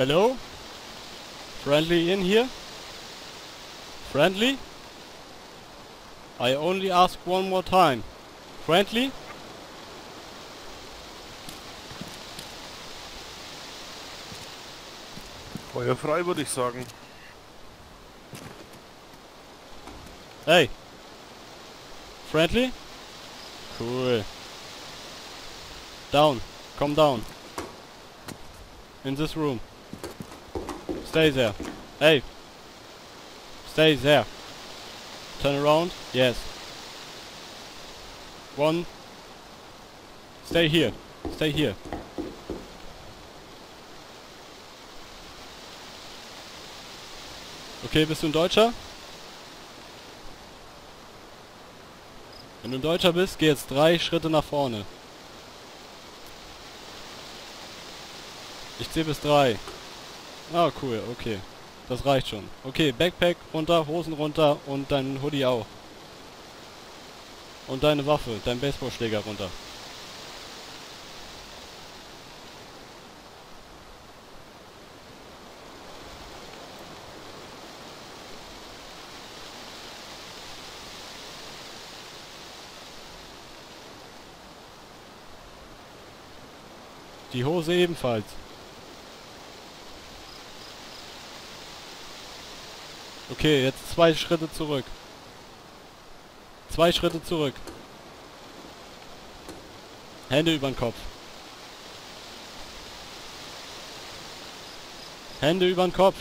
Hello? Friendly in here? Friendly? I only ask one more time. Friendly? Feuer frei würde ich sagen. Hey. Friendly? Cool. Down. Come down. In this room. Stay there. Hey. Stay there. Turn around. Yes. One. Stay here. Stay here. Okay, bist du ein Deutscher? Wenn du ein Deutscher bist, geh jetzt drei Schritte nach vorne. Ich zähle bis drei. Ah, cool, okay. Das reicht schon. Okay, Backpack runter, Hosen runter und dein Hoodie auch. Und deine Waffe, dein Baseballschläger runter. Die Hose ebenfalls. Okay, jetzt zwei Schritte zurück. Zwei Schritte zurück. Hände über den Kopf. Hände über den Kopf.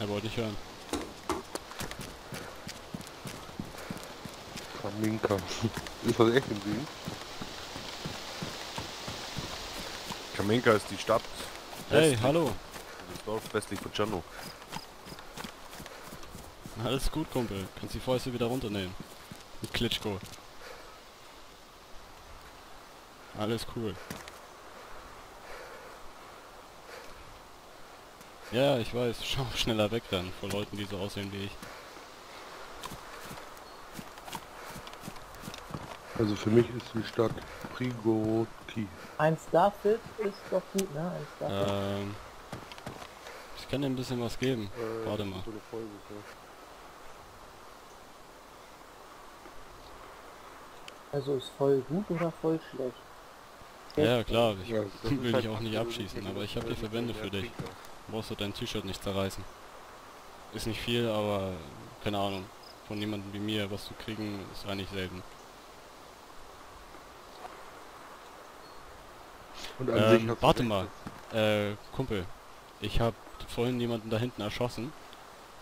Er wollte nicht hören. Kaminka. Ist das echt im Süden? Kaminka ist die Stadt. Hey, westlich- hallo. Das Dorf westlich von Czarno. Alles gut, Kumpel. Kannst die Fäuste wieder runternehmen. Mit Klitschko. Alles cool. Ja, ich weiß. Schau schneller wegrennen vor Leuten, die so aussehen wie ich. Also für mich ist die Stadt Prigorki. Ein Starfield ist doch gut, ne? Ein Starfield. Ähm, ich kann dir ein bisschen was geben. Warte mal. So Folge, ja. Also ist voll gut oder voll schlecht? Ja, ja, klar. Ich Ja, will halt dich auch nicht abschießen, aber ich habe die so Verbände für dich. Brauchst du dein T-Shirt nicht zerreißen. Ist nicht viel, aber keine Ahnung. Von jemandem wie mir was zu kriegen, ist eigentlich selten. Und an Ähm, warte mal. Äh, Kumpel. Ich habe vorhin jemanden da hinten erschossen.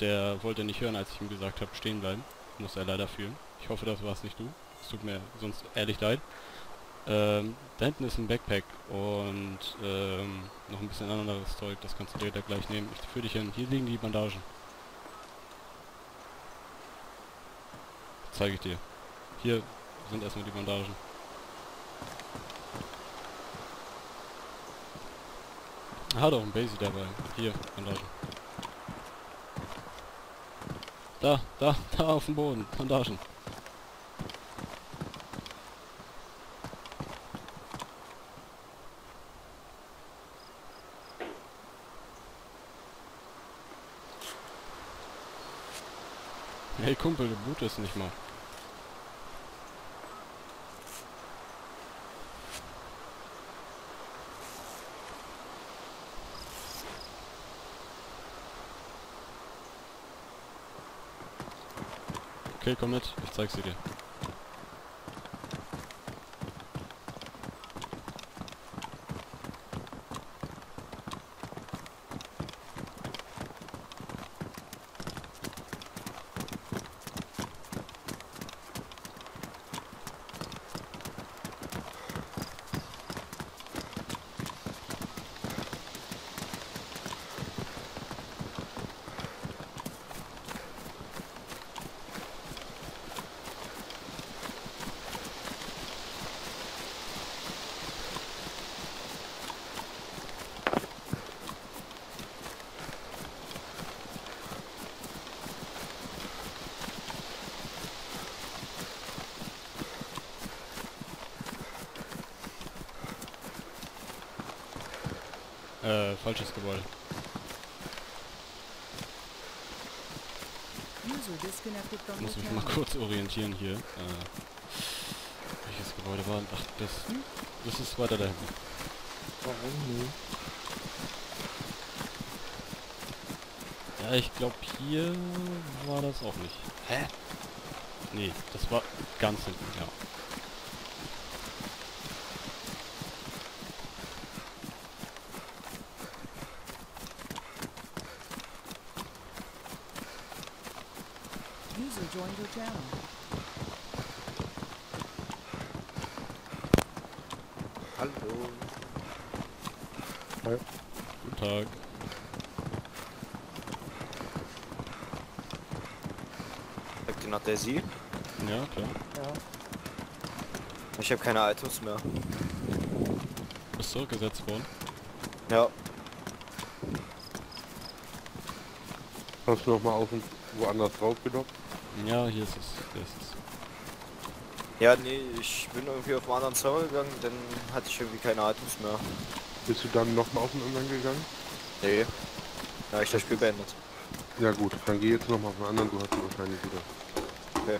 Der wollte nicht hören, als ich ihm gesagt habe, stehen bleiben. Muss er leider fühlen. Ich hoffe, das war's nicht du. Es tut mir sonst ehrlich leid. Ähm, da hinten ist ein Backpack und ähm, noch ein bisschen anderes Zeug. Das kannst du dir da gleich nehmen. Ich führe dich hin. Hier liegen die Bandagen. Zeige ich dir. Hier sind erstmal die Bandagen. Hat auch ein Basie dabei. Hier, Bandagen. Da, da, da auf dem Boden. Bandagen. Hey Kumpel, du blutest nicht mal. Okay, komm mit, ich zeig sie dir. Falsches Gebäude. From Muss mich mal kurz orientieren hier. Äh, welches Gebäude war? Ach, das, das ist weiter da hinten. Warum? Ja, ich glaube hier war das auch nicht. Hä? Nee, das war ganz hinten, ja. Joined your channel. Hallo. Guten Tag. Sagt ihr nach der Sie? Ja, klar. Ja. Ich habe keine Items mehr. Bist zurückgesetzt worden. Ja. Hast du noch mal außen woanders drauf genommen? Ja, hier ist es. Hier ist es. Ja, nee, ich bin irgendwie auf einen anderen Server gegangen, dann hatte ich irgendwie keine Items mehr. Bist du dann noch mal auf den anderen gegangen? Nee. Ja, ich das Spiel beendet. Ja gut, dann geh jetzt noch mal auf den anderen, du hast ihn wahrscheinlich wieder. Okay.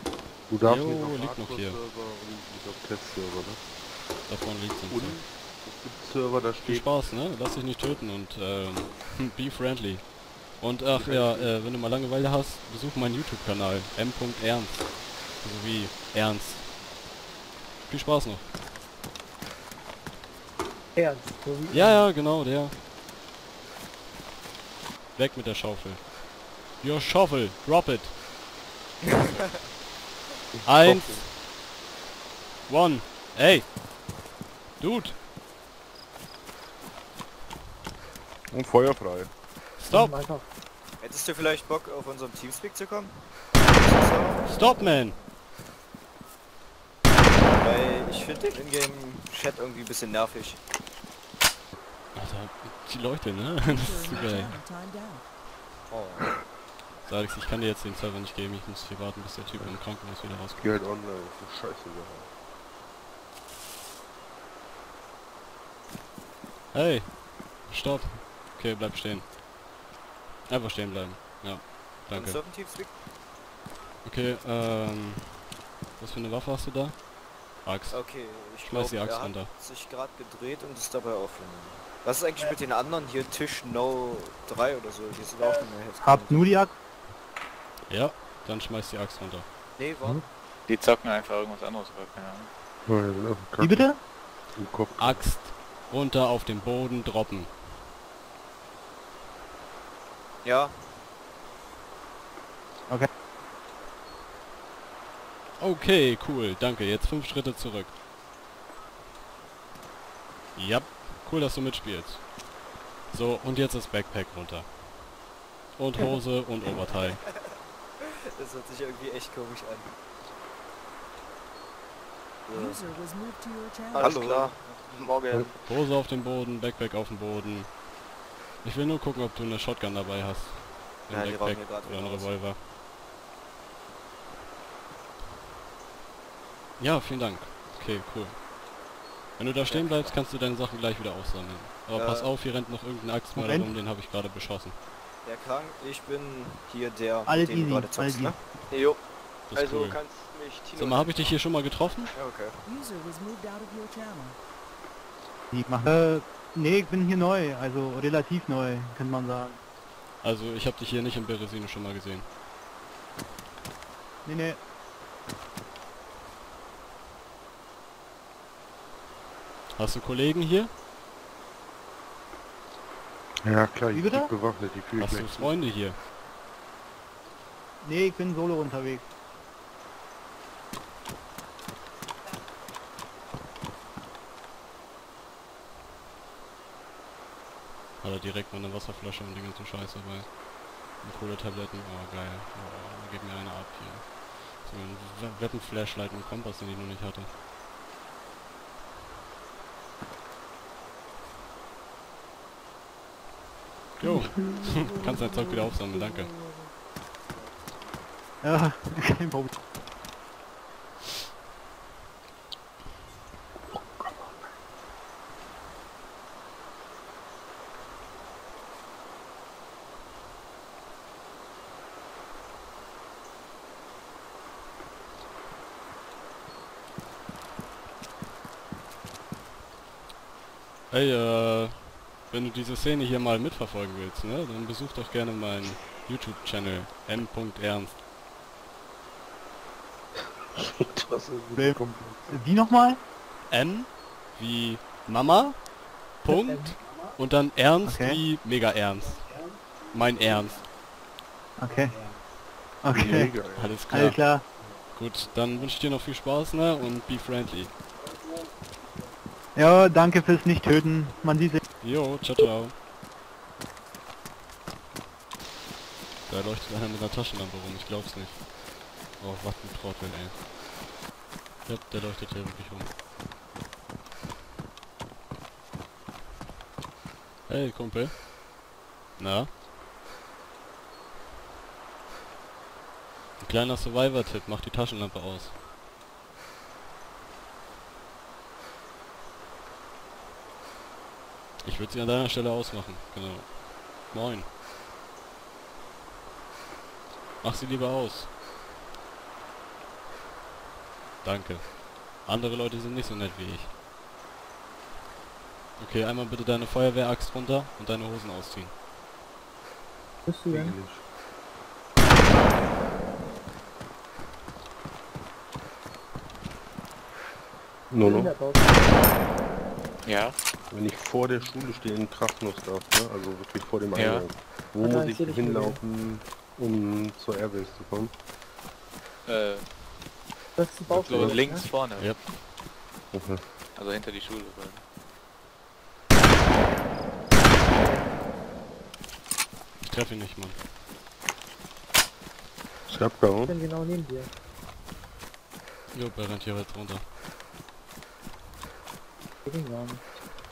Du darfst Jo, nicht auf liegt noch hier. Hardcore-Server und nicht auf Testserver, ne? Da vorne liegt es. Und es gibt Server, da Viel steht Spaß, ne? Lass dich nicht töten und ähm, be friendly. Und ach ja, äh, wenn du mal Langeweile hast, besuch meinen YouTube-Kanal m.ernst. Also wie Ernst. Viel Spaß noch. Ernst, so wie Ja, ja, genau, der. Weg mit der Schaufel. Your Schaufel, drop it. Eins. One. Ey. Dude, Und feuerfrei. Stop. Hättest du vielleicht Bock, auf unserem Teamspeak zu kommen? Stop, man. Weil ich finde den Ingame-Chat irgendwie ein bisschen nervig. Alter, die Leute, ne? Das ist so your geil. Oh. Alex, ich kann dir jetzt den Server nicht geben, ich muss hier warten, bis der Typ im Krankenhaus wieder rauskommt. Geh halt online, das ist scheiße. Hey! Stopp! Okay, bleib stehen. Einfach stehen bleiben. Ja, Danke. Okay, ähm... Was für eine Waffe hast du da? Axt. Okay, ich Schmeiß glaube, die Axt er runter. hat sich gerade gedreht und ist dabei aufgenommen. Was ist eigentlich mit den anderen hier? Tisch No 3 oder so? Die sind auch nicht mehr jetzt. Habt nur die Axt? Ja, dann schmeiß die Axt runter. Nee, warte. Hm? Die zocken einfach irgendwas anderes, aber keine Ahnung. Wie bitte? Axt runter auf den Boden droppen. Ja, Okay, cool, danke. Jetzt fünf Schritte zurück. Ja, cool, dass du mitspielst. So, und jetzt das Backpack runter. Und Hose und Oberteil. das hört sich irgendwie echt komisch an. So. User was moved to your channel. Alles klar. Morgen. Hose auf dem Boden, Backpack auf dem Boden. Ich will nur gucken, ob du eine Shotgun dabei hast. Im Ja, die rauchen hier grad oder einen. Revolver. Ja, vielen Dank. Okay, cool. Wenn du da stehen bleibst, kannst du deine Sachen gleich wieder aussammeln. Aber Äh, pass auf, hier rennt noch irgendein Axtmörder rum, den habe ich gerade beschossen. Der krank, ich bin hier der, Alles den du gerade zockst, ne? Jo, also cool. kannst mich Tino... Sag mal, habe ich dich hier schon mal getroffen? Ja, okay. Die machen. Äh, nee, ich bin hier neu, also relativ neu, könnte man sagen. Also, ich habe dich hier nicht in Beresino schon mal gesehen. Nee, nee. Hast du Kollegen hier? Ja klar, Wie ich bitte? bin bewaffnet, die fühle ich Hast du. Freunde hier? Nee, ich bin solo unterwegs. Direkt mal eine Wasserflasche und den ganzen Scheiß dabei. Und Kohletabletten, oh geil. Oh, gib mir eine ab hier. So ein We- Wettenflashlight und Kompass, den ich noch nicht hatte. Jo, kannst dein Zeug wieder aufsammeln, danke. Ja, kein Problem. Ey, äh, wenn du diese Szene hier mal mitverfolgen willst, ne, dann besuch doch gerne meinen YouTube-Channel m.ernst. Wie nochmal? M wie Mama, Punkt, und dann Ernst Okay. wie mega ernst. Mein Ernst. Okay. Okay. Ey. Alles klar. Alles klar. Gut, dann wünsche ich dir noch viel Spaß, ne, und be friendly. Ja, danke fürs Nicht-Töten. Man sieht sich. Jo, ciao, ciao. Da leuchtet einer mit einer Taschenlampe rum, ich glaub's nicht. Oh, was ein Trottel, ey. Ja, der leuchtet hier wirklich rum. Hey, Kumpel. Na? Ein kleiner Survivor-Tipp, mach die Taschenlampe aus. Ich würde sie an deiner Stelle ausmachen, genau. Moin. Mach sie lieber aus. Danke. Andere Leute sind nicht so nett wie ich. Okay, einmal bitte deine Feuerwehraxt runter und deine Hosen ausziehen. Bist du denn? Nur noch, Kinderbaus. Ja. Wenn ich vor der Schule stehe in Krachnussdorf, ne? also wirklich vor dem Ja. Eingang. Wo muss ich ich hinlaufen, um zur Airbase zu kommen? Äh, Das ist die Baustelle. so ne? links vorne. Ja. Okay. Also hinter die Schule. Ich treffe ihn nicht, Mann. Ich hab gehauen. Ich bin genau neben dir. Jo, der rennt hier jetzt runter. Ich bin gar nicht.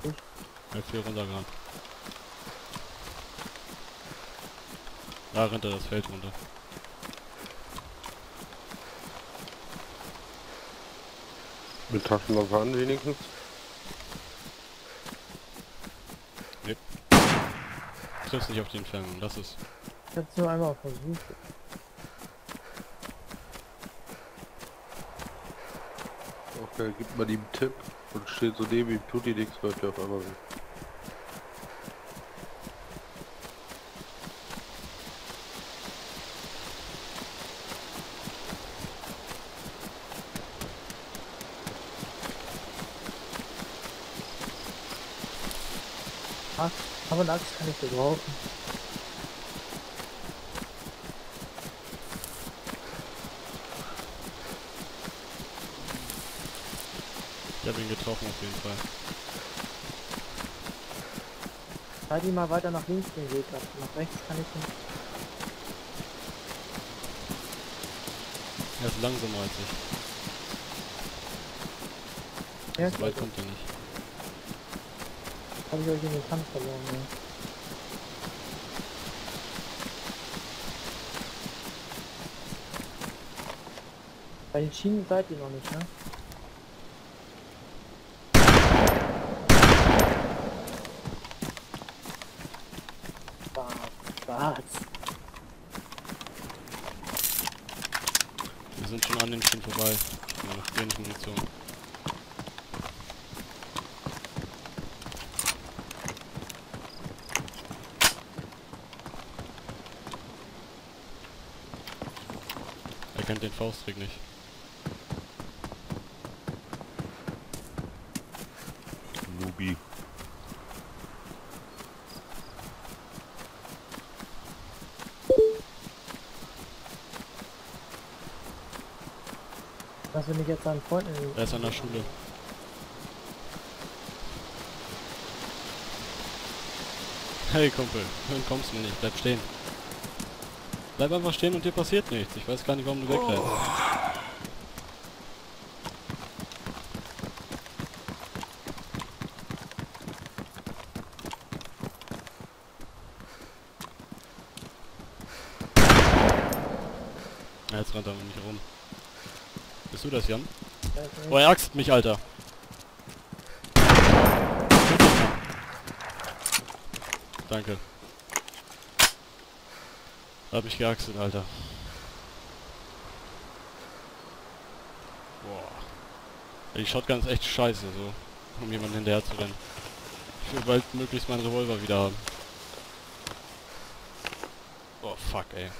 Er ist hier runtergerannt. Da rennt er das Feld runter. Mit Taschenlampe an wenigstens. Triffst nicht auf die Entfernung, lass es. Ich hab's nur einmal versucht. Okay, gibt mal die einen Tipp und steht so neben ihm, tut die nichts, läuft er auf einmal weg. Aber eine Axt kann ich gebrauchen. Ich habe ihn getroffen auf jeden Fall. Halt ihn mal weiter nach links den Weg ab. Nach rechts kann ich nicht. Er ist langsamer als ich. Ja, So weit kommt er nicht. habe ich euch in den Kampf verloren. Ja. Bei den Schienen seid ihr noch nicht, ne? Was? Was? Wir sind schon an den Schienen vorbei. Haben noch wenig Munition. Er kennt den Fausttrick nicht. Nubi. Wenn ich jetzt einen Freund in Er ist an der Schule. Hey Kumpel, hören kommst mir nicht, bleib stehen. Bleib einfach stehen und dir passiert nichts. Ich weiß gar nicht, warum du wegrennst. Ja, jetzt rennt er mich rum. Bist du das, Jan? Oh, er axt mich, Alter. Danke. Hab mich geaxtet, Alter. Boah. Die Shotgun ist echt scheiße, so. Um jemanden hinterher zu rennen. Ich will bald möglichst meinen Revolver wieder haben. Oh fuck ey.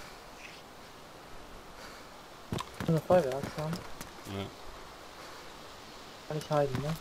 Eine Feuerwerk haben. Ja. Kann ich halten, ne?